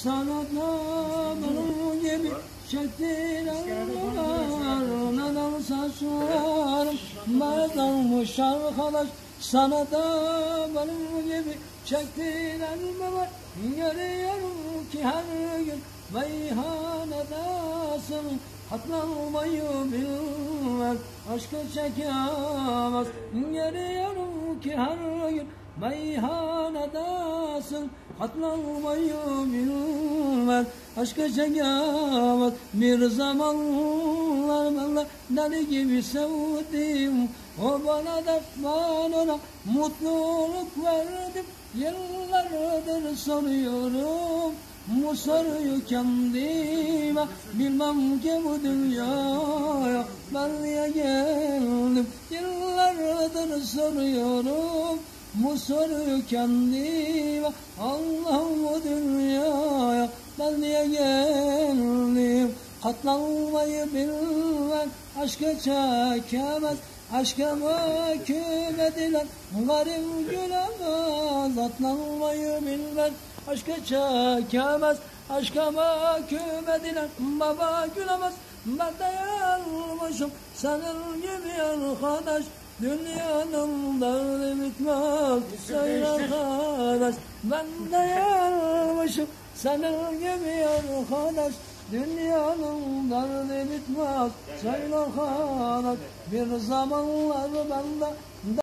Sana da benim gibi çektiler var Nedense sorarım Nedenmiş arkadaş. Sana da benim gibi çektiler mi var Görüyorum ki her gün meyhanedasın. Katlanmayı bilmez aşkı çekemez. Görüyorum ki her gün meyhanedasın Katlanmayı bilmez. Aşkı çekemez Bir zamanlar ben deli gibi sevdim. O bana da ona mutluluk verdim. Yıllardır soruyorum bu soruyu kendime. Bilmem ki bu dünyaya ben niye geldim? Yıllardır soruyorum bu soruyu kendime Allah'ım bu dünyaya ben niye geldim? Katlanmayı bilmem aşka çekemez. Aşka mahkum edilen garip gülemez. Atlanmayı bilmez aşka çekemez. Aşka mahkum edilen baba gülemez. Ben de yanmışım senin gibi arkadaş Dünyanın derdi bitmez Söyle arkadaş Ben de yanmışım senin gibi arkadaş Dünyanın derdi bitmez Söyle arkadaş Bir zamanlar ben de